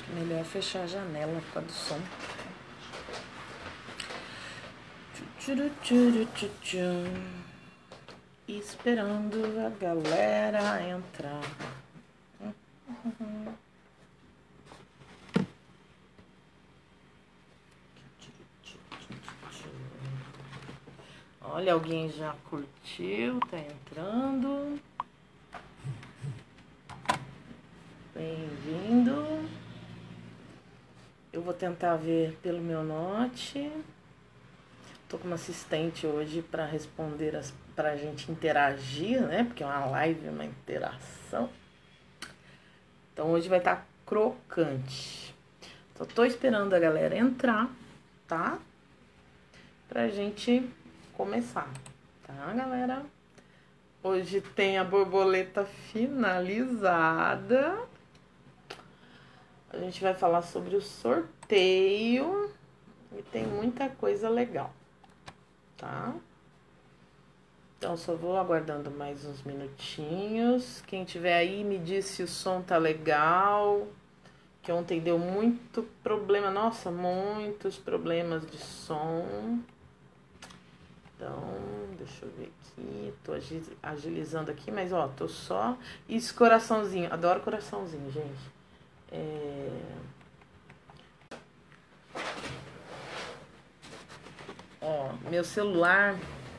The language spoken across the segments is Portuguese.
Acho que melhor fechar a janela por causa do som. Esperando a galera entrar. Olha, alguém já curtiu, tá entrando. Bem-vindo. Eu vou tentar ver pelo meu note. Tô com uma assistente hoje para responder as pra gente interagir, né? Porque é uma live, uma interação. Então hoje vai estar tá crocante. Só tô esperando a galera entrar, tá? Pra gente começar, tá, galera? Hoje tem a borboleta finalizada. A gente vai falar sobre o sorteio e tem muita coisa legal, tá? Então, só vou aguardando mais uns minutinhos. Quem tiver aí, me diz se o som tá legal. Que ontem deu muito problema. Nossa, muitos problemas de som. Então, deixa eu ver aqui. Tô agilizando aqui, mas ó, tô só. Isso, coraçãozinho. Adoro coraçãozinho, gente. É... Ó, meu celular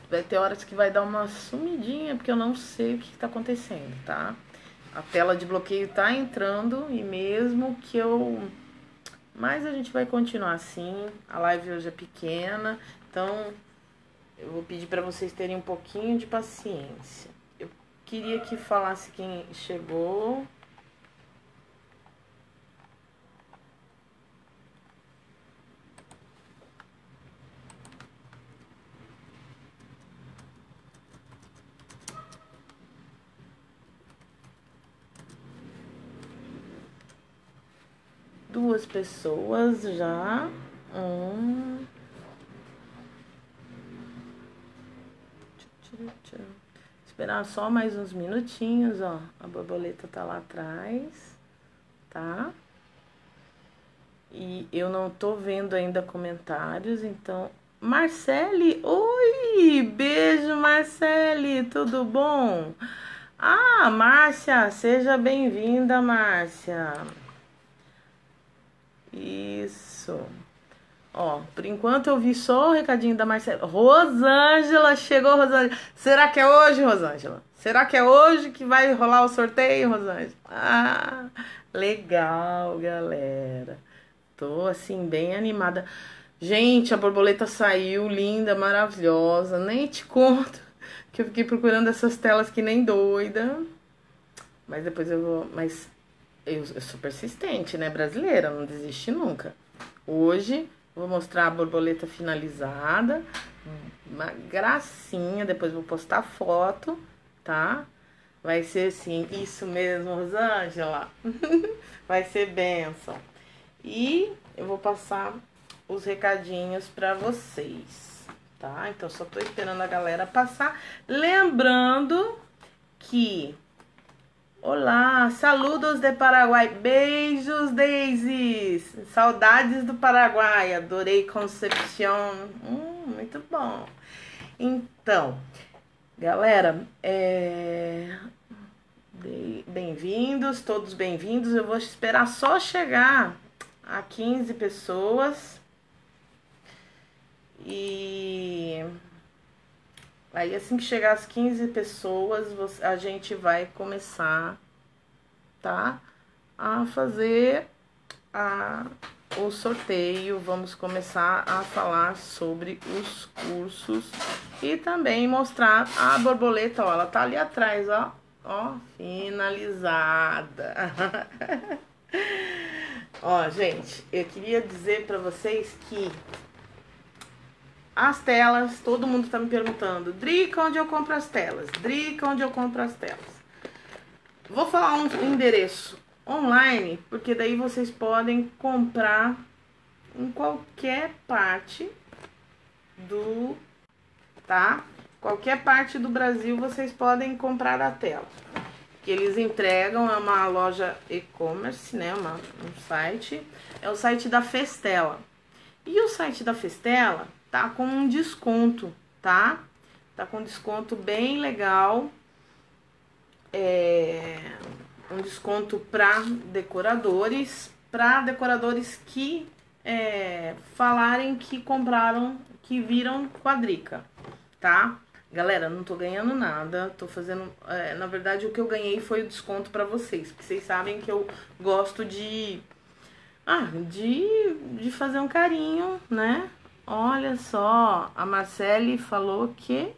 vai ter horas que vai dar uma sumidinha, porque eu não sei o que está acontecendo, tá? A tela de bloqueio tá entrando e mesmo que eu. Mas a gente vai continuar assim. A live hoje é pequena, então eu vou pedir para vocês terem um pouquinho de paciência. Eu queria que falasse quem chegou. Duas pessoas já. Um. Esperar só mais uns minutinhos, ó. A borboleta tá lá atrás, tá? E eu não tô vendo ainda comentários, então. Marcele, oi! Beijo, Marcele, tudo bom? Ah, Márcia, seja bem-vinda, Márcia. Isso. Ó, por enquanto eu vi só o recadinho da Marcela. Rosângela, chegou, Rosângela. Será que é hoje, Rosângela? Será que é hoje que vai rolar o sorteio, Rosângela? Ah, legal, galera. Tô assim, bem animada. Gente, a borboleta saiu, linda, maravilhosa. Nem te conto que eu fiquei procurando essas telas que nem doida. Mas depois eu vou. Mas eu, eu sou persistente, né? Brasileira, não desiste nunca. Hoje vou mostrar a borboleta finalizada, uma gracinha. Depois vou postar foto, tá? Vai ser assim, isso mesmo, Rosângela. Vai ser benção. E eu vou passar os recadinhos para vocês, tá? Então só tô esperando a galera passar. Lembrando que Olá, saludos de Paraguai, beijos Daisy, saudades do Paraguai, adorei Concepción, hum, muito bom. Então, galera, é... bem-vindos, todos bem-vindos, eu vou esperar só chegar a 15 pessoas. E Aí assim que chegar as 15 pessoas, a gente vai começar, tá? A fazer a, o sorteio. Vamos começar a falar sobre os cursos e também mostrar a borboleta, ó, ela tá ali atrás, ó. Ó, finalizada. ó, gente, eu queria dizer para vocês que as telas, todo mundo está me perguntando, Drica, onde eu compro as telas? Drica, onde eu compro as telas? Vou falar um endereço online, porque daí vocês podem comprar em qualquer parte do, tá? Qualquer parte do Brasil vocês podem comprar a tela. que eles entregam, é uma loja e-commerce, né? Uma, um site. É o site da Festela. E o site da Festela tá com um desconto, tá? Tá com um desconto bem legal. É um desconto para decoradores, para decoradores que é, falarem que compraram, que viram quadrica, tá? Galera, não tô ganhando nada, tô fazendo. É, na verdade, o que eu ganhei foi o desconto para vocês, porque vocês sabem que eu gosto de. Ah, de, de fazer um carinho, né? Olha só, a Marcele falou que.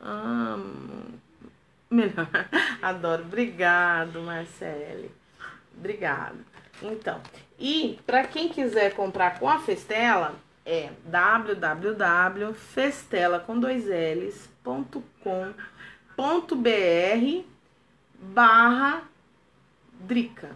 Ah, melhor. Adoro. Obrigado, Marcele. Obrigado. Então, e para quem quiser comprar com a Festela, é www.festela com dois L's.com.br barra Drica.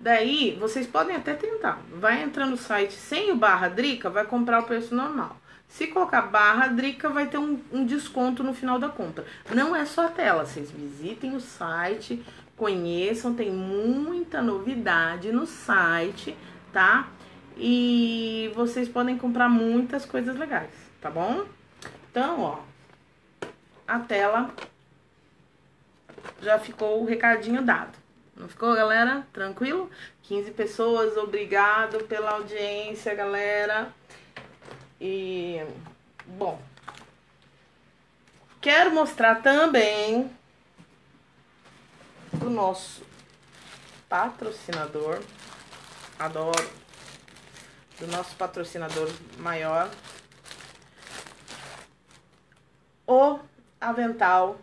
Daí, vocês podem até tentar. Vai entrar no site sem o barra Drica, vai comprar o preço normal. Se colocar barra Drica, vai ter um, um desconto no final da compra. Não é só a tela, vocês visitem o site, conheçam, tem muita novidade no site, tá? E vocês podem comprar muitas coisas legais, tá bom? Então, ó, a tela já ficou o recadinho dado. Não ficou, galera? Tranquilo? 15 pessoas, obrigado pela audiência, galera. E, bom, quero mostrar também do nosso patrocinador, adoro, do nosso patrocinador maior, o avental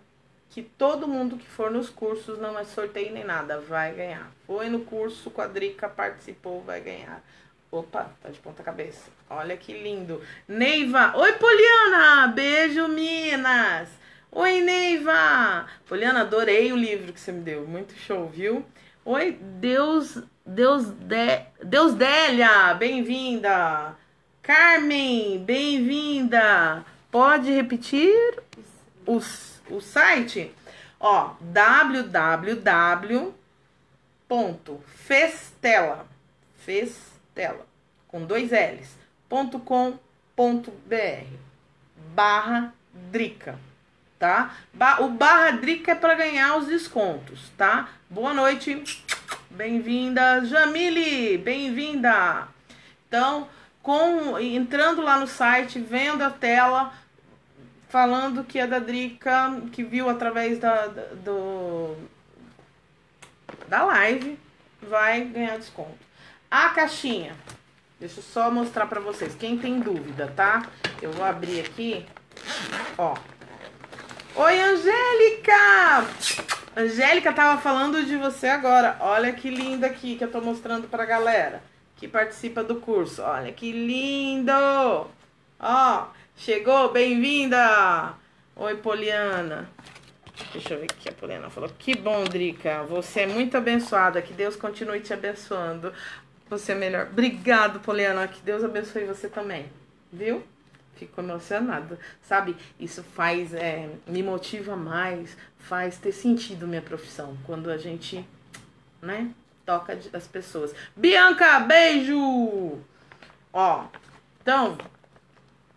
que todo mundo que for nos cursos não é sorteio nem nada, vai ganhar. Foi no curso, quadrica, participou, vai ganhar. Opa, tá de ponta cabeça. Olha que lindo. Neiva. Oi, Poliana. Beijo, Minas. Oi, Neiva. Poliana, adorei o livro que você me deu. Muito show, viu? Oi, Deus, Deus, de, Deus Délia. Bem-vinda. Carmen, bem-vinda. Pode repetir os, o site? Ó, www.festela. Festela tela, com dois L's, ponto com, ponto br, barra Drica, tá? O barra Drica é para ganhar os descontos, tá? Boa noite, bem-vinda, Jamile, bem-vinda. Então, com entrando lá no site, vendo a tela, falando que é da Drica, que viu através da, do, da live, vai ganhar desconto. A caixinha. Deixa eu só mostrar pra vocês. Quem tem dúvida, tá? Eu vou abrir aqui. Ó. Oi, Angélica! Angélica tava falando de você agora. Olha que linda aqui que eu tô mostrando pra galera que participa do curso. Olha que lindo! Ó, chegou, bem-vinda! Oi, Poliana. Deixa eu ver o que a Poliana falou. Que bom, Drica. Você é muito abençoada. Que Deus continue te abençoando você é melhor. Obrigado, Poliana. Que Deus abençoe você também. Viu? Fico emocionada. Sabe, isso faz, é, me motiva mais, faz ter sentido minha profissão. Quando a gente, né, toca as pessoas. Bianca, beijo! Ó, então,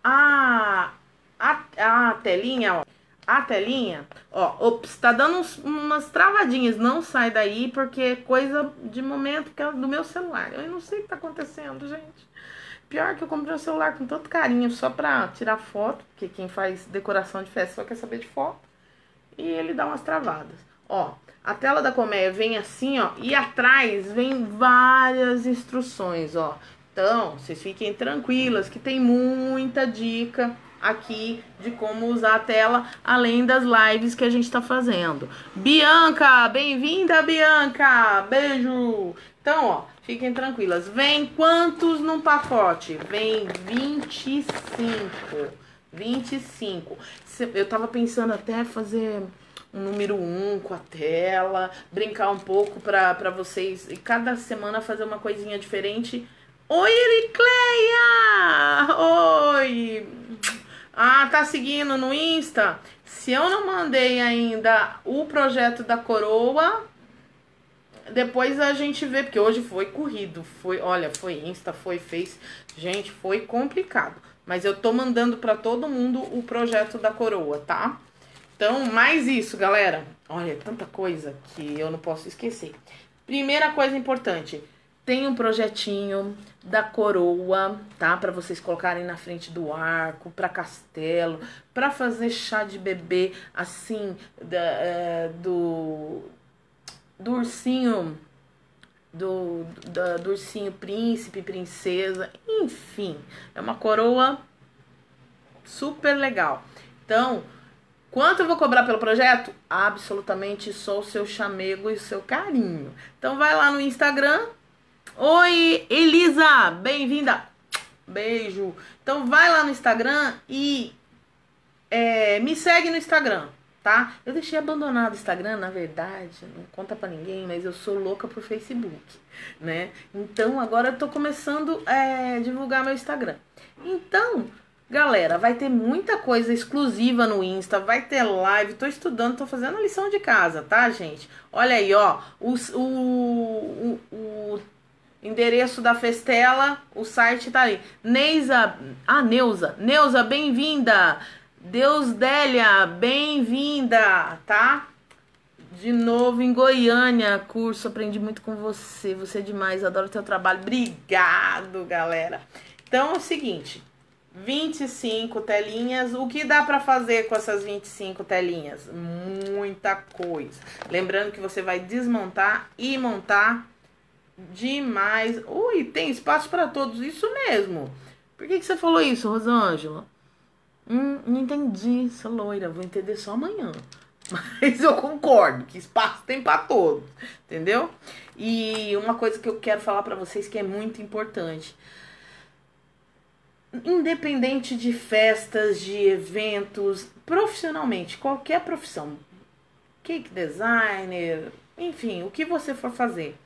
a, a, a telinha, ó a telinha, ó, ops, tá dando uns, umas travadinhas, não sai daí porque é coisa de momento que é do meu celular. Eu não sei o que tá acontecendo, gente. Pior que eu comprei um celular com tanto carinho só pra tirar foto, porque quem faz decoração de festa só quer saber de foto. E ele dá umas travadas. Ó, a tela da colmeia vem assim, ó, e atrás vem várias instruções, ó. Então, vocês fiquem tranquilas que tem muita dica aqui de como usar a tela, além das lives que a gente está fazendo. Bianca, bem-vinda, Bianca! Beijo! Então, ó, fiquem tranquilas. Vem quantos num pacote? Vem 25. 25. Eu tava pensando até fazer um número 1 um com a tela, brincar um pouco para vocês e cada semana fazer uma coisinha diferente. Oi, Ericleia! Oi! Ah, tá seguindo no Insta? Se eu não mandei ainda o projeto da coroa, depois a gente vê, porque hoje foi corrido, foi, olha, foi Insta, foi Face, gente, foi complicado. Mas eu tô mandando para todo mundo o projeto da coroa, tá? Então, mais isso, galera. Olha, tanta coisa que eu não posso esquecer. Primeira coisa importante, tem um projetinho da coroa, tá? Para vocês colocarem na frente do arco, para castelo, para fazer chá de bebê, assim, da, é, do do ursinho do, do, do ursinho príncipe, princesa, enfim, é uma coroa super legal. Então, quanto eu vou cobrar pelo projeto? Absolutamente só o seu chamego e o seu carinho. Então vai lá no Instagram. Oi, Elisa, bem-vinda. Beijo. Então vai lá no Instagram e é, me segue no Instagram tá? Eu deixei abandonado o Instagram, na verdade, não conta para ninguém, mas eu sou louca pro Facebook, né? Então agora eu tô começando a é, divulgar meu Instagram. Então, galera, vai ter muita coisa exclusiva no Insta, vai ter live, tô estudando, tô fazendo a lição de casa, tá, gente? Olha aí, ó, o, o, o, endereço da Festela, o site tá aí. Neisa, ah, Neuza, Neuza, bem-vinda! Deus Délia, bem-vinda, tá? De novo em Goiânia, curso, aprendi muito com você, você é demais, adoro teu trabalho. Obrigado, galera. Então é o seguinte, 25 telinhas, o que dá para fazer com essas 25 telinhas? Muita coisa. Lembrando que você vai desmontar e montar demais. Ui, tem espaço para todos, isso mesmo. Por que, que você falou isso, Rosângela? Hum, não entendi, sou loira, vou entender só amanhã. Mas eu concordo que espaço tem para todos, entendeu? E uma coisa que eu quero falar para vocês que é muito importante. Independente de festas, de eventos, profissionalmente, qualquer profissão, cake designer, enfim, o que você for fazer,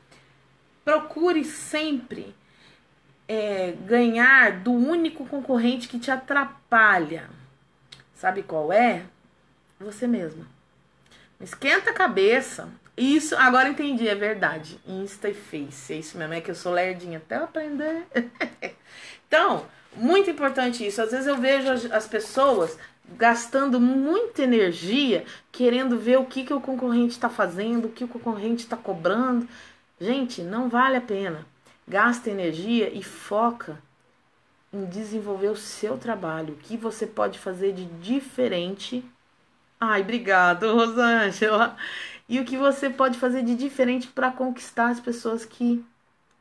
procure sempre é, ganhar do único concorrente que te atrapalha. Sabe qual é? Você mesma. Esquenta a cabeça. Isso, agora entendi, é verdade. Insta e Face. É isso mesmo, é que eu sou lerdinha até eu aprender. então, muito importante isso. Às vezes eu vejo as pessoas gastando muita energia querendo ver o que, que o concorrente está fazendo, o que o concorrente está cobrando. Gente, não vale a pena gasta energia e foca em desenvolver o seu trabalho, o que você pode fazer de diferente. Ai, obrigado, Rosângela. E o que você pode fazer de diferente para conquistar as pessoas que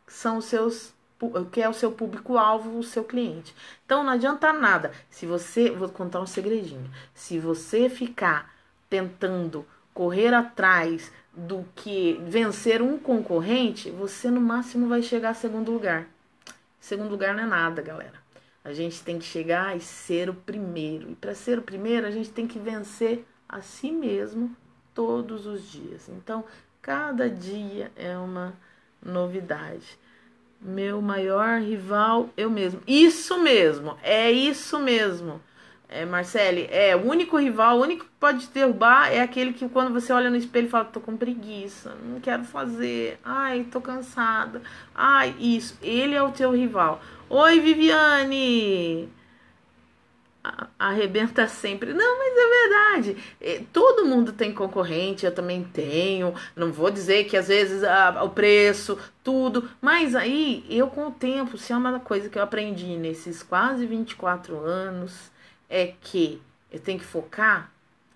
são os seus que é o seu público-alvo, o seu cliente. Então não adianta nada. Se você, vou contar um segredinho. Se você ficar tentando correr atrás do que vencer um concorrente, você no máximo vai chegar a segundo lugar. Segundo lugar não é nada, galera. A gente tem que chegar e ser o primeiro. E para ser o primeiro, a gente tem que vencer a si mesmo todos os dias. Então, cada dia é uma novidade. Meu maior rival, eu mesmo. Isso mesmo, é isso mesmo. É, Marcele, é, o único rival, o único que pode te derrubar é aquele que quando você olha no espelho fala, tô com preguiça, não quero fazer, ai, tô cansada, ai, isso, ele é o teu rival. Oi, Viviane! Arrebenta sempre. Não, mas é verdade. É, todo mundo tem concorrente, eu também tenho. Não vou dizer que às vezes o preço, tudo. Mas aí, eu com o tempo, se é uma coisa que eu aprendi nesses quase 24 anos, é que eu tenho que focar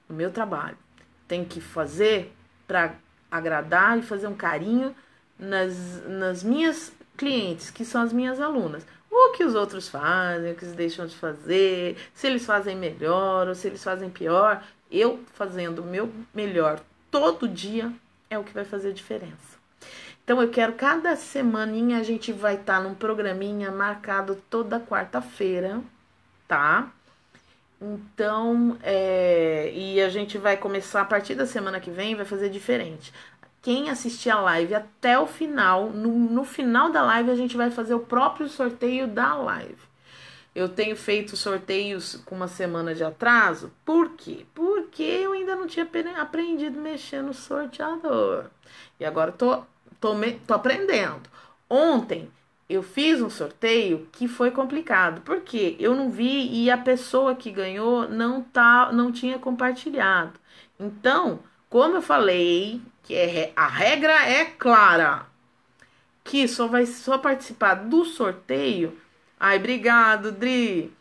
no meu trabalho. Tenho que fazer para agradar e fazer um carinho nas, nas minhas clientes, que são as minhas alunas. O que os outros fazem, o que eles deixam de fazer, se eles fazem melhor ou se eles fazem pior, eu fazendo o meu melhor todo dia é o que vai fazer a diferença. Então eu quero cada semaninha a gente vai estar tá num programinha marcado toda quarta-feira, tá? Então, é, e a gente vai começar a partir da semana que vem, vai fazer diferente. Quem assistir a live até o final, no, no final da live, a gente vai fazer o próprio sorteio da live. eu tenho feito sorteios com uma semana de atraso. Por quê? Porque eu ainda não tinha aprendido a mexer no sorteador. E agora tô, tô, me, tô aprendendo. Ontem eu fiz um sorteio que foi complicado, porque eu não vi e a pessoa que ganhou não tá, não tinha compartilhado. Então, como eu falei, que é, a regra é clara, que só vai só participar do sorteio. Ai, obrigado, Dri.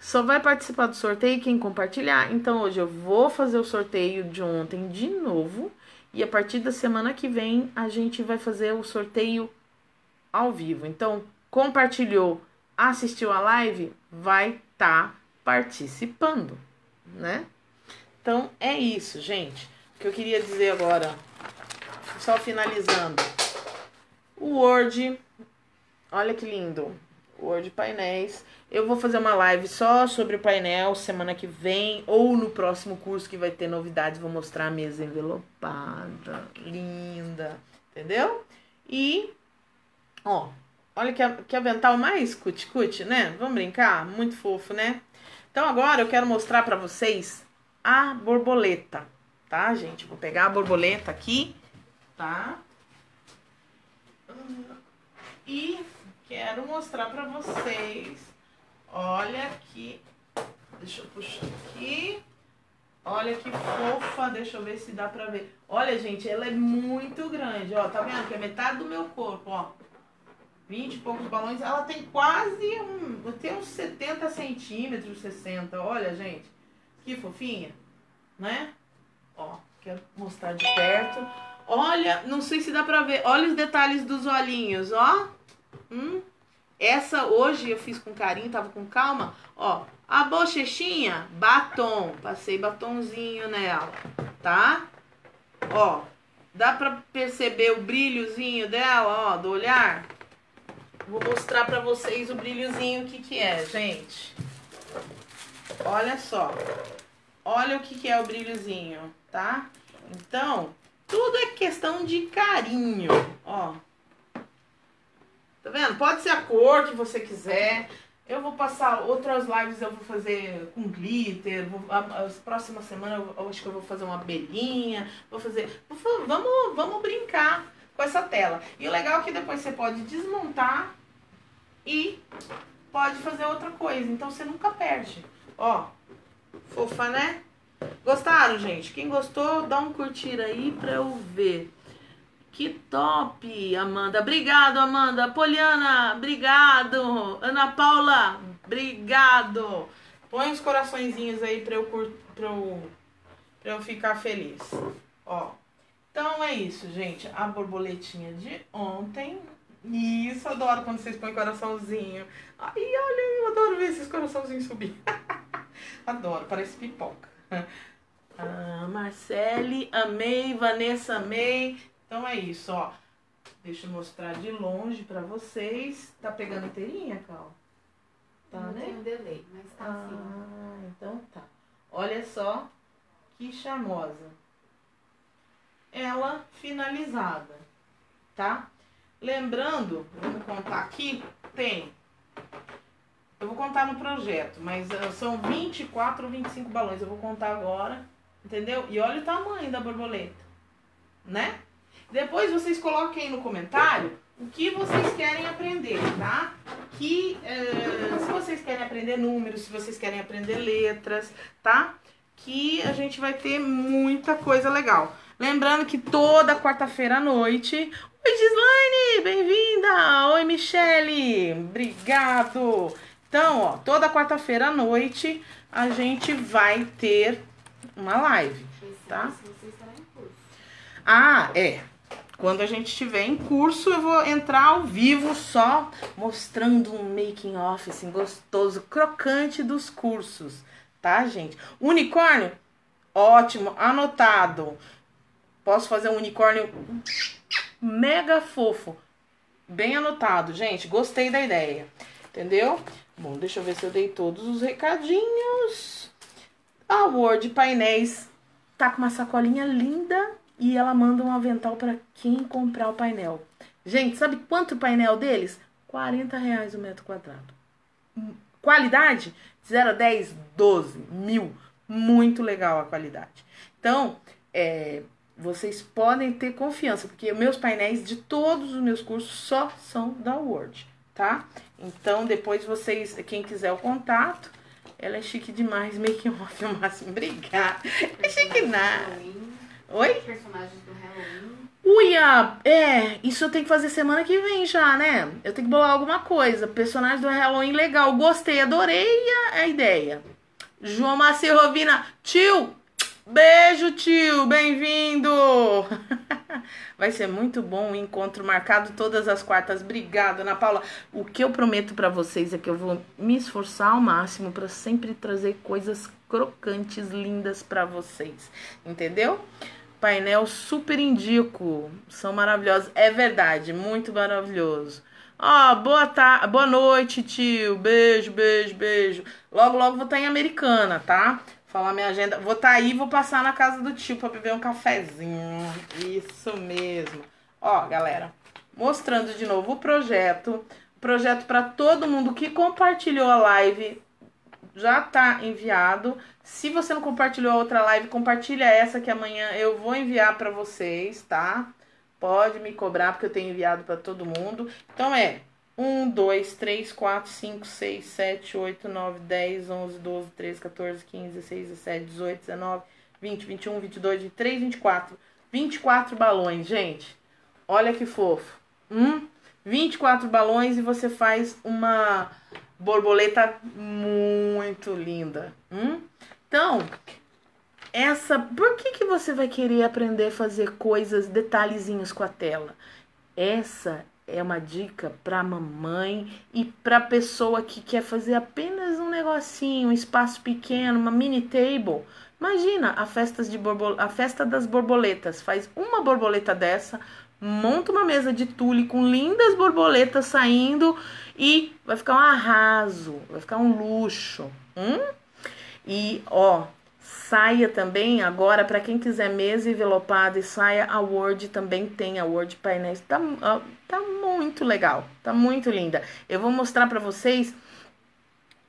Só vai participar do sorteio quem compartilhar. Então hoje eu vou fazer o sorteio de ontem de novo e a partir da semana que vem a gente vai fazer o sorteio ao vivo. Então, compartilhou, assistiu a live, vai estar tá participando, né? Então é isso, gente. O que eu queria dizer agora, só finalizando. O Word, olha que lindo. Word painéis. Eu vou fazer uma live só sobre o painel semana que vem ou no próximo curso que vai ter novidades, vou mostrar a mesa envelopada, linda, entendeu? E Ó, olha que, que avental mais cuticute, né? Vamos brincar? Muito fofo, né? Então agora eu quero mostrar para vocês a borboleta, tá, gente? Vou pegar a borboleta aqui, tá? E quero mostrar para vocês. Olha aqui. Deixa eu puxar aqui. Olha que fofa, deixa eu ver se dá pra ver. Olha, gente, ela é muito grande, ó. Tá vendo que é metade do meu corpo, ó. 20 e poucos balões. Ela tem quase um. Tem uns 70 centímetros, 60. Olha, gente. Que fofinha. Né? Ó, quero mostrar de perto. Olha, não sei se dá pra ver. Olha os detalhes dos olhinhos, ó. Hum. Essa hoje eu fiz com carinho, tava com calma. Ó, a bochechinha, batom. Passei batonzinho nela, tá? Ó, dá pra perceber o brilhozinho dela, ó, do olhar? Vou mostrar pra vocês o brilhozinho que que é, gente. Olha só. Olha o que que é o brilhozinho, tá? Então, tudo é questão de carinho, ó. Tá vendo? Pode ser a cor que você quiser. Eu vou passar outras lives, eu vou fazer com glitter. Vou, as próximas semanas eu, eu, acho que eu vou fazer uma abelhinha. Vou fazer. Vou, vamos, vamos brincar com essa tela. E o legal é que depois você pode desmontar e pode fazer outra coisa. Então você nunca perde. Ó, fofa, né? Gostaram, gente? Quem gostou, dá um curtir aí pra eu ver. Que top, Amanda. Obrigado, Amanda. Poliana, obrigado. Ana Paula, obrigado. Põe os coraçõezinhos aí pra eu, pra eu, pra eu ficar feliz. Ó. Então é isso, gente. A borboletinha de ontem. Isso, adoro quando vocês põem coraçãozinho. Ai, olha, eu adoro ver esses coraçãozinhos subir. adoro, parece pipoca. Ah, Marcele, amei. Vanessa, amei. Então é isso, ó. Deixa eu mostrar de longe pra vocês. Tá pegando inteirinha, Cal? Tá, Não né? tem um delay, mas tá ah, assim. então tá. Olha só que charmosa. Ela finalizada, tá? Lembrando, vamos contar aqui, tem. Eu vou contar no projeto, mas uh, são 24 ou 25 balões. Eu vou contar agora, entendeu? E olha o tamanho da borboleta, né? Depois vocês coloquem no comentário o que vocês querem aprender, tá? Que uh, se vocês querem aprender números, se vocês querem aprender letras, tá? Que a gente vai ter muita coisa legal. Lembrando que toda quarta-feira à noite Oi, Gislaine, bem-vinda! Oi, Michele, obrigado! Então, ó, toda quarta-feira à noite a gente vai ter uma live, tá? Ah, é. Quando a gente estiver em curso, eu vou entrar ao vivo só mostrando um making off assim gostoso, crocante dos cursos, tá, gente? Unicórnio, ótimo, anotado. Posso fazer um unicórnio mega fofo. Bem anotado, gente. Gostei da ideia. Entendeu? Bom, deixa eu ver se eu dei todos os recadinhos. A Word Painéis tá com uma sacolinha linda e ela manda um avental para quem comprar o painel. Gente, sabe quanto o painel deles? 40 reais o metro quadrado. Qualidade? 0 a 10, 12 mil. Muito legal a qualidade. Então, é, vocês podem ter confiança, porque meus painéis de todos os meus cursos só são da Word, tá? Então, depois vocês, quem quiser o contato, ela é chique demais, make off o máximo. Obrigada. É chique nada. Oi? Personagens do Halloween. Uia, é, isso eu tenho que fazer semana que vem já, né? Eu tenho que bolar alguma coisa. Personagem do Halloween legal, gostei, adorei a, ideia. João Macia Rovina, tio, beijo tio, bem-vindo. Vai ser muito bom o encontro marcado todas as quartas. Obrigada, Ana Paula. O que eu prometo para vocês é que eu vou me esforçar ao máximo para sempre trazer coisas crocantes, lindas para vocês. Entendeu? Painel super indico. São maravilhosos. É verdade, muito maravilhoso. Ó, oh, boa tarde, boa noite, tio. Beijo, beijo, beijo. Logo, logo vou estar em Americana, tá? Falar minha agenda. Vou estar aí, vou passar na casa do tio para beber um cafezinho. Isso mesmo. Ó, galera, mostrando de novo o projeto. Projeto para todo mundo que compartilhou a live já tá enviado. Se você não compartilhou a outra live, compartilha essa que amanhã eu vou enviar para vocês, tá? Pode me cobrar porque eu tenho enviado para todo mundo. Então é 1, 2, 3, 4, 5, 6, 7, 8, 9, 10, 11, 12, 13, 14, 15, 16, 17, 18, 19, 20, 21, 22, 23, 24. 24 balões, gente. Olha que fofo. Hum? 24 balões e você faz uma borboleta muito linda. Hum? Então, essa, por que, que você vai querer aprender a fazer coisas, detalhezinhos com a tela? Essa é uma dica para mamãe e para pessoa que quer fazer apenas um negocinho, um espaço pequeno, uma mini table. Imagina a, festas de borbol... a festa das borboletas. Faz uma borboleta dessa, monta uma mesa de tule com lindas borboletas saindo e vai ficar um arraso, vai ficar um luxo. Hum? E ó, saia também agora para quem quiser mesa envelopada e saia a Word também tem a Word painéis. Tá, tá muito legal, tá muito linda. Eu vou mostrar para vocês.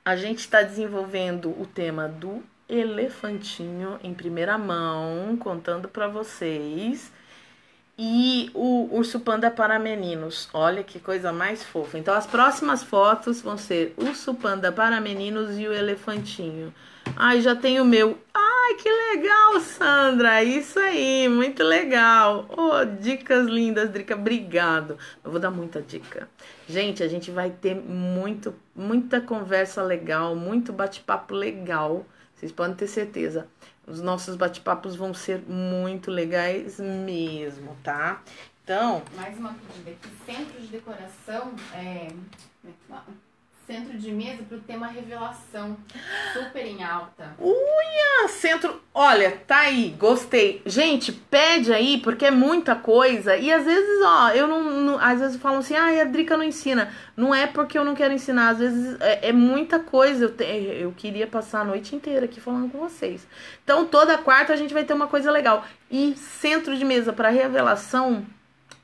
A gente está desenvolvendo o tema do elefantinho em primeira mão, contando para vocês e o urso panda para meninos. Olha que coisa mais fofa. Então as próximas fotos vão ser urso panda para meninos e o elefantinho. Ai, já tem o meu. Ai, que legal, Sandra. Isso aí, muito legal. Oh, dicas lindas, Drica. Obrigado. Eu vou dar muita dica. Gente, a gente vai ter muito, muita conversa legal, muito bate-papo legal. Vocês podem ter certeza. Os nossos bate-papos vão ser muito legais mesmo, tá? Então. Mais uma pedida aqui: centro de decoração. É, centro de mesa para o tema revelação. Super em alta. Uia! Centro. Olha, tá aí, gostei. Gente, pede aí, porque é muita coisa. E às vezes, ó, eu não. não às vezes falam assim, ah, a Drica não ensina. Não é porque eu não quero ensinar, às vezes é, é muita coisa. Eu, te, eu queria passar a noite inteira aqui falando com vocês. Então, toda quarta a gente vai ter uma coisa legal. E centro de mesa para revelação,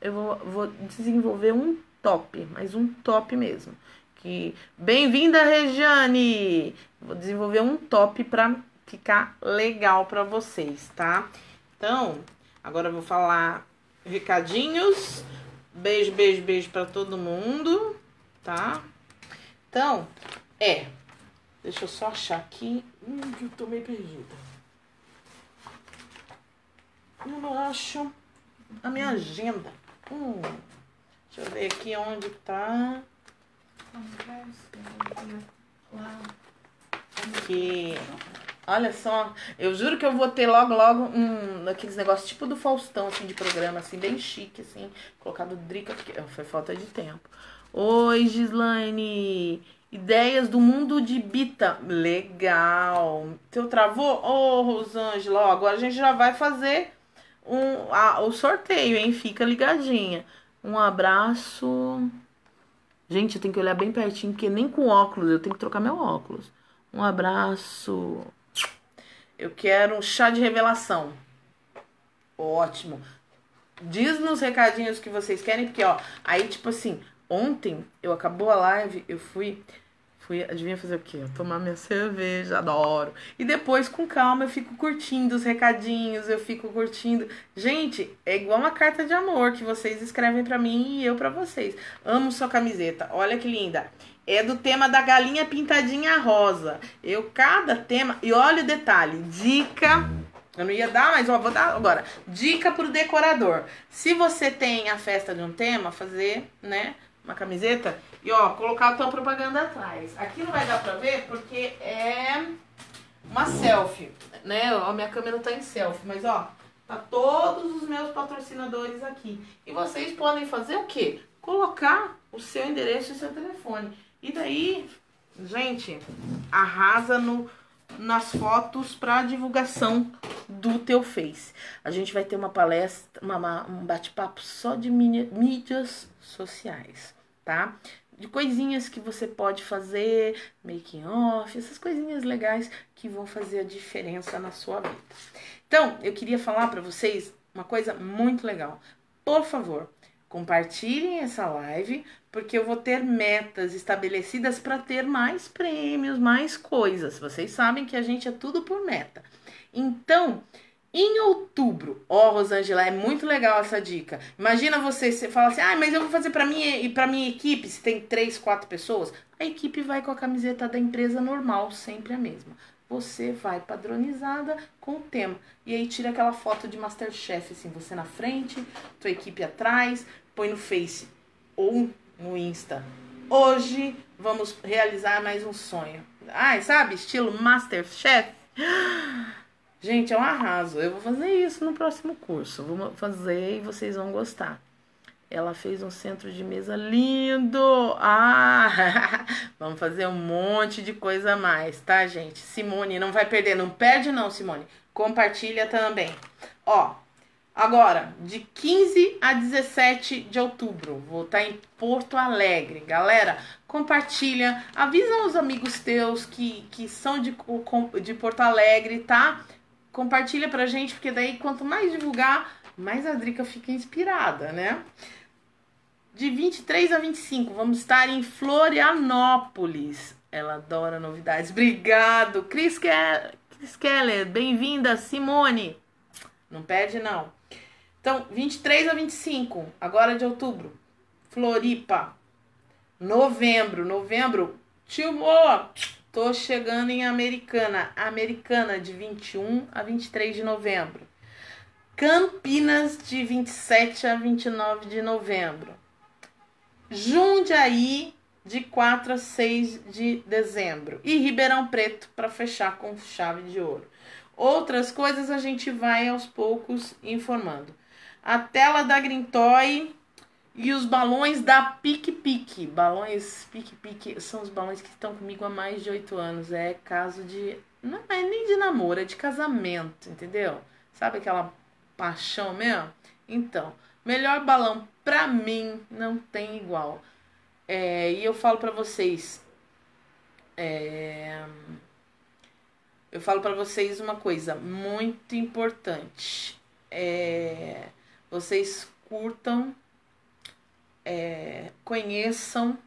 eu vou, vou desenvolver um top, mas um top mesmo que bem-vinda, Regiane. Vou desenvolver um top para ficar legal para vocês, tá? Então, agora eu vou falar recadinhos. Beijo, beijo, beijo para todo mundo, tá? Então, é. Deixa eu só achar aqui. Hum, eu tô meio perdida. Eu não acho a minha agenda. Hum, deixa eu ver aqui onde tá. Que. Olha só, eu juro que eu vou ter logo, logo um daqueles negócios tipo do Faustão, assim, de programa, assim, bem chique, assim, colocado drica, porque foi falta de tempo. Oi, Gislaine! Ideias do mundo de Bita. Legal. Teu travou? Ô, oh, Rosângela, agora a gente já vai fazer um, a, o sorteio, hein? Fica ligadinha. Um abraço. Gente, eu tenho que olhar bem pertinho, porque nem com óculos, eu tenho que trocar meu óculos. Um abraço. Eu quero um chá de revelação. Ótimo. Diz nos recadinhos que vocês querem, porque, ó, aí, tipo assim, ontem eu acabou a live, eu fui fui, adivinha fazer o quê? Tomar minha cerveja, adoro. E depois, com calma, eu fico curtindo os recadinhos, eu fico curtindo. Gente, é igual uma carta de amor que vocês escrevem para mim e eu para vocês. Amo sua camiseta, olha que linda. É do tema da galinha pintadinha rosa. Eu, cada tema. E olha o detalhe: dica. Eu não ia dar, mas ó, vou dar agora. Dica pro decorador. Se você tem a festa de um tema, fazer, né? Uma camiseta e ó, colocar a tua propaganda atrás. Aqui não vai dar pra ver porque é uma selfie, né? Ó, minha câmera tá em selfie, mas ó, tá todos os meus patrocinadores aqui. E vocês podem fazer o quê? Colocar o seu endereço e seu telefone. E daí, gente, arrasa no nas fotos para divulgação do teu Face. A gente vai ter uma palestra, uma, um bate-papo só de mídias sociais, tá? De coisinhas que você pode fazer, making off, essas coisinhas legais que vão fazer a diferença na sua vida. Então, eu queria falar para vocês uma coisa muito legal. Por favor, compartilhem essa live, porque eu vou ter metas estabelecidas para ter mais prêmios, mais coisas. Vocês sabem que a gente é tudo por meta. Então, em outubro, ó, oh, Rosângela, é muito legal essa dica. Imagina você, você fala assim, ah, mas eu vou fazer para mim e para minha equipe, se tem três, quatro pessoas, a equipe vai com a camiseta da empresa normal, sempre a mesma. Você vai padronizada com o tema. E aí tira aquela foto de Masterchef, assim, você na frente, tua equipe atrás, põe no Face ou no Insta. Hoje vamos realizar mais um sonho. Ai, sabe, estilo Masterchef. Gente, é um arraso. Eu vou fazer isso no próximo curso. Vou fazer e vocês vão gostar. Ela fez um centro de mesa lindo. Ah, vamos fazer um monte de coisa a mais, tá, gente? Simone, não vai perder, não perde não, Simone. Compartilha também. Ó, agora, de 15 a 17 de outubro, vou estar em Porto Alegre. Galera, compartilha, avisa os amigos teus que, que são de, de Porto Alegre, tá? Compartilha pra gente, porque daí quanto mais divulgar, mais a Drica fica inspirada, né? De 23 a 25, vamos estar em Florianópolis. Ela adora novidades. Obrigado, Chris, Ke Chris Keller. Bem-vinda, Simone. Não perde, não. Então, 23 a 25, agora de outubro. Floripa. Novembro, novembro. Tio Moa Tô chegando em Americana, Americana de 21 a 23 de novembro. Campinas de 27 a 29 de novembro. Jundiaí de 4 a 6 de dezembro e Ribeirão Preto para fechar com chave de ouro. Outras coisas a gente vai aos poucos informando. A tela da Grintoy e os balões da Pique Pique. Balões Pique Pique são os balões que estão comigo há mais de oito anos. É caso de. Não é nem de namoro, é de casamento, entendeu? Sabe aquela paixão mesmo? Então, melhor balão pra mim não tem igual. É, e eu falo pra vocês. É, eu falo para vocês uma coisa muito importante. É, vocês curtam é, conheçam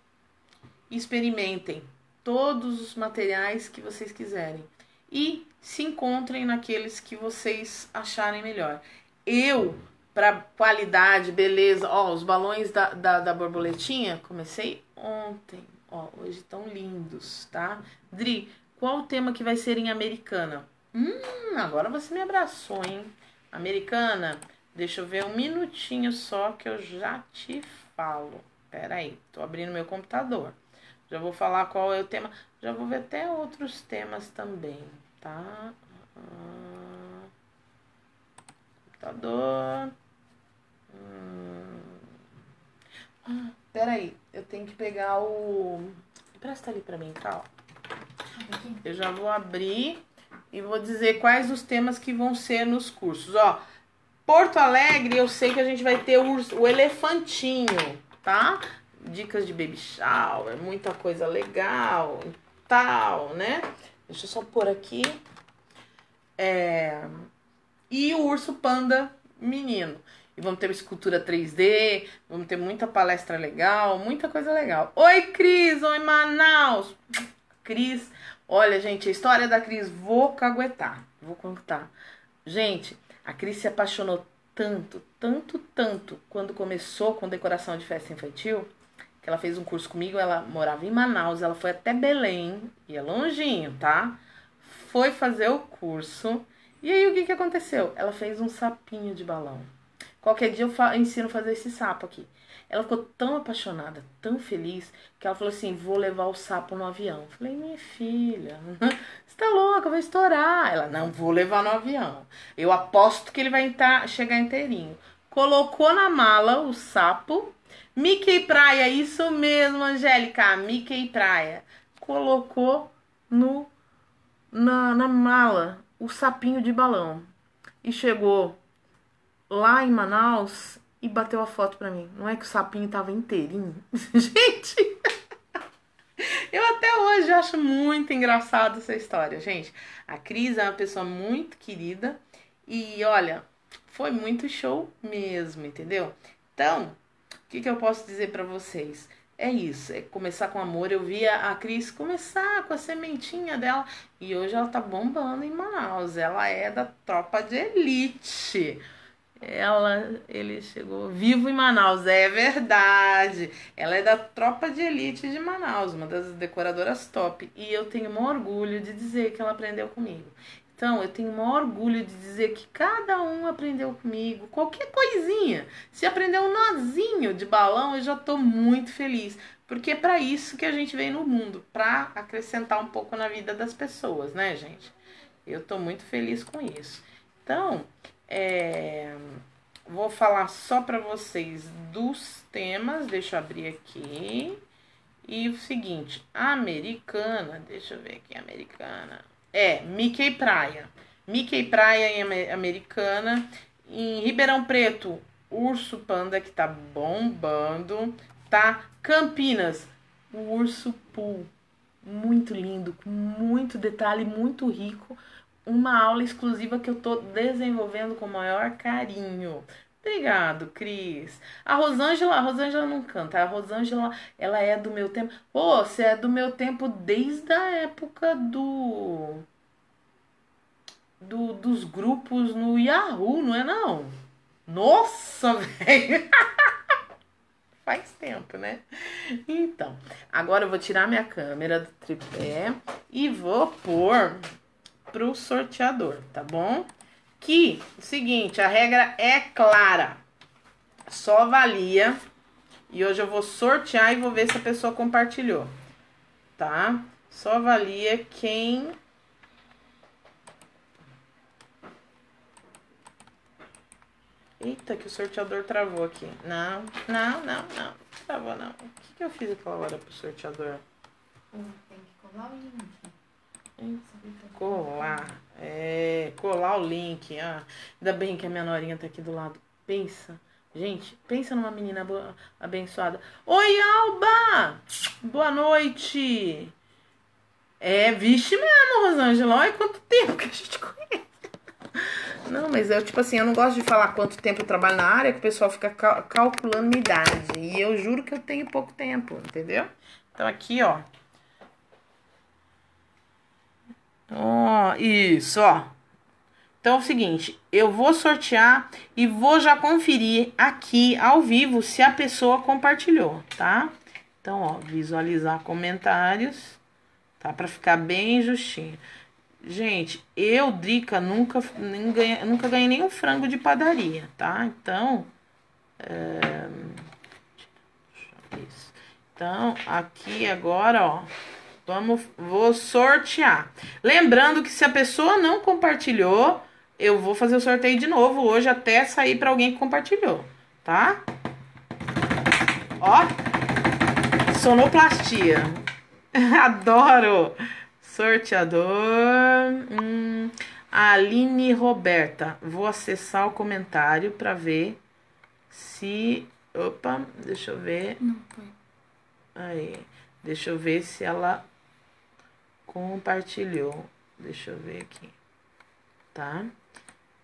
experimentem todos os materiais que vocês quiserem e se encontrem naqueles que vocês acharem melhor. Eu, para qualidade, beleza, ó, os balões da, da, da borboletinha, comecei ontem, ó, hoje estão lindos, tá? Dri, qual o tema que vai ser em americana? Hum, agora você me abraçou, hein? Americana, deixa eu ver um minutinho só que eu já te falo. Pera aí, tô abrindo meu computador. Já vou falar qual é o tema. Já vou ver até outros temas também, tá? Ah, computador. Hum. Ah, pera aí, eu tenho que pegar o. Presta ali pra mim, tá? Eu já vou abrir e vou dizer quais os temas que vão ser nos cursos. Ó, Porto Alegre, eu sei que a gente vai ter o, o elefantinho, tá? Dicas de baby shower, muita coisa legal tal, né? Deixa eu só pôr aqui. É... E o urso panda menino. E vamos ter escultura 3D, vamos ter muita palestra legal, muita coisa legal. Oi, Cris! Oi, Manaus! Cris, olha, gente, a história da Cris, vou caguetar, vou contar. Gente, a Cris se apaixonou tanto, tanto, tanto quando começou com decoração de festa infantil, que ela fez um curso comigo, ela morava em Manaus, ela foi até Belém, ia longinho, tá? Foi fazer o curso. E aí o que que aconteceu? Ela fez um sapinho de balão. Qualquer dia eu ensino a fazer esse sapo aqui. Ela ficou tão apaixonada, tão feliz, que ela falou assim: vou levar o sapo no avião. Falei, minha filha, você tá louca, vai estourar. Ela, não, vou levar no avião. Eu aposto que ele vai entrar, chegar inteirinho. Colocou na mala o sapo. Mickey Praia, isso mesmo, Angélica, Mickey Praia. Colocou no na, na mala o sapinho de balão. E chegou lá em Manaus e bateu a foto pra mim. Não é que o sapinho tava inteirinho? gente! Eu até hoje acho muito engraçado essa história, gente. A Cris é uma pessoa muito querida e olha, foi muito show mesmo, entendeu? Então, o que, que eu posso dizer para vocês? É isso, é começar com amor. Eu via a Cris começar com a sementinha dela e hoje ela tá bombando em Manaus. Ela é da tropa de elite ela, ele chegou vivo em Manaus, é verdade. Ela é da tropa de elite de Manaus, uma das decoradoras top. E eu tenho um orgulho de dizer que ela aprendeu comigo. Então, eu tenho um orgulho de dizer que cada um aprendeu comigo, qualquer coisinha. Se aprender um nozinho de balão, eu já estou muito feliz. Porque é para isso que a gente vem no mundo, para acrescentar um pouco na vida das pessoas, né, gente? Eu estou muito feliz com isso. Então, é, vou falar só para vocês dos temas, deixa eu abrir aqui. E o seguinte, americana, deixa eu ver aqui, americana. É, Mickey Praia. Mickey Praia em Americana. Em Ribeirão Preto, Urso Panda, que tá bombando. Tá? Campinas, o Urso Pool. Muito lindo, com muito detalhe, muito rico uma aula exclusiva que eu tô desenvolvendo com o maior carinho. Obrigado, Cris. A Rosângela, a Rosângela não canta. A Rosângela, ela é do meu tempo. Pô, você é do meu tempo desde a época do, do dos grupos no Yahoo, não é não? Nossa, velho. Faz tempo, né? Então, agora eu vou tirar minha câmera do tripé e vou pôr pro sorteador, tá bom? Que, o seguinte, a regra é clara. Só valia. E hoje eu vou sortear e vou ver se a pessoa compartilhou. Tá? Só valia quem Eita, que o sorteador travou aqui. Não, não, não, não. Travou não. O que, que eu fiz aquela hora pro sorteador? Tem que colar o link. Colar. É, colar o link. Ah, ainda bem que a minha norinha tá aqui do lado. Pensa. Gente, pensa numa menina abençoada. Oi, Alba! Boa noite! É, vixe mesmo, Rosângela. Olha quanto tempo que a gente conhece. Não, mas eu, tipo assim, eu não gosto de falar quanto tempo eu trabalho na área, que o pessoal fica cal calculando minha idade. E eu juro que eu tenho pouco tempo, entendeu? Então aqui, ó. Ó, isso, ó. Então é o seguinte, eu vou sortear e vou já conferir aqui ao vivo se a pessoa compartilhou, tá? Então, ó, visualizar comentários, tá? Para ficar bem justinho. Gente, eu, Drica, nunca, ganhei, nunca ganhei nenhum frango de padaria, tá? Então, é... Então, aqui agora, ó, Vamos, vou sortear. Lembrando que se a pessoa não compartilhou, eu vou fazer o sorteio de novo hoje até sair para alguém que compartilhou, tá? Ó, sonoplastia. Adoro. Sorteador. Hum, Aline Roberta. Vou acessar o comentário para ver se. Opa, deixa eu ver. Não foi. Aí. Deixa eu ver se ela compartilhou. Deixa eu ver aqui. Tá?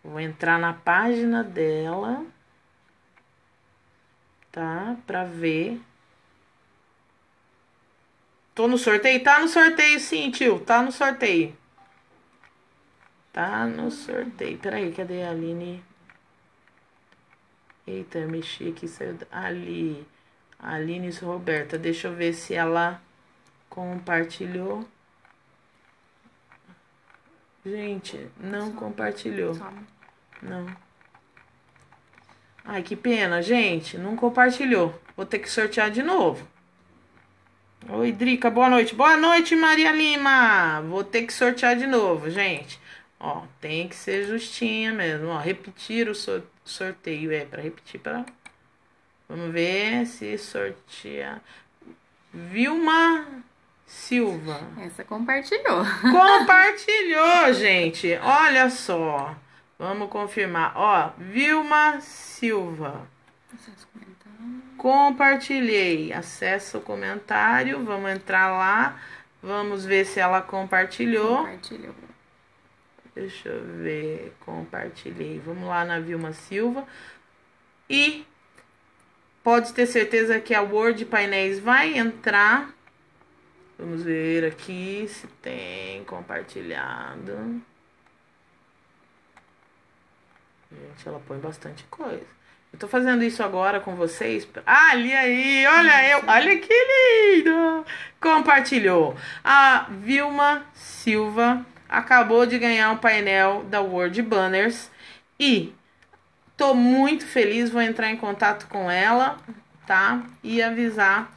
Vou entrar na página dela. Tá? Pra ver Tô no sorteio? Tá no sorteio sim, tio. Tá no sorteio. Tá no sorteio. Peraí, cadê a Aline? Eita, mexi aqui, saiu ali. Aline Roberta. Deixa eu ver se ela compartilhou. Gente, não compartilhou. Não. Ai, que pena, gente. Não compartilhou. Vou ter que sortear de novo. Oi, Drica, boa noite. Boa noite, Maria Lima. Vou ter que sortear de novo, gente. Ó, tem que ser justinha mesmo. Ó, repetir o sorteio. É, para repetir para. Vamos ver se sortear. Vilma Silva. Essa compartilhou. Compartilhou, gente. Olha só. Vamos confirmar. Ó, Vilma Silva. Compartilhei. Acessa o comentário. Vamos entrar lá. Vamos ver se ela compartilhou. Compartilhou. Deixa eu ver. Compartilhei. Vamos lá na Vilma Silva. E pode ter certeza que a Word Painéis vai entrar. Vamos ver aqui se tem compartilhado. Gente, ela põe bastante coisa. Eu tô fazendo isso agora com vocês. Ah, ali aí, olha eu, olha que lindo! Compartilhou. A Vilma Silva acabou de ganhar um painel da Word Banners e tô muito feliz, vou entrar em contato com ela, tá? E avisar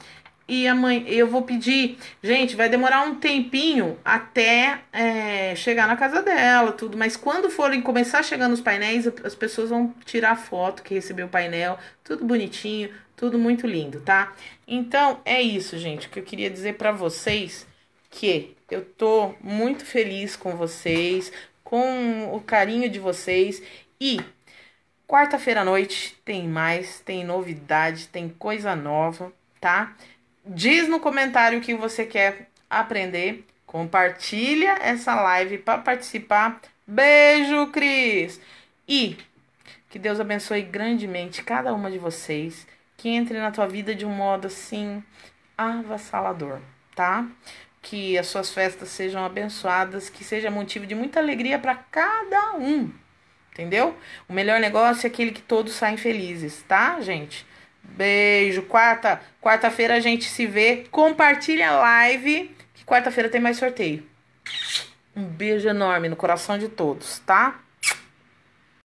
e amanhã eu vou pedir. Gente, vai demorar um tempinho até é, chegar na casa dela, tudo. Mas quando forem começar a chegar nos painéis, as pessoas vão tirar foto que recebeu o painel, tudo bonitinho, tudo muito lindo, tá? Então é isso, gente, que eu queria dizer para vocês que eu tô muito feliz com vocês, com o carinho de vocês e quarta-feira à noite tem mais, tem novidade, tem coisa nova, tá? Diz no comentário o que você quer aprender. Compartilha essa live para participar. Beijo, Cris! E que Deus abençoe grandemente cada uma de vocês. Que entre na tua vida de um modo assim avassalador, tá? Que as suas festas sejam abençoadas, que seja motivo de muita alegria para cada um. Entendeu? O melhor negócio é aquele que todos saem felizes, tá, gente? Beijo. Quarta, quarta-feira a gente se vê. Compartilha a live, que quarta-feira tem mais sorteio. Um beijo enorme no coração de todos, tá?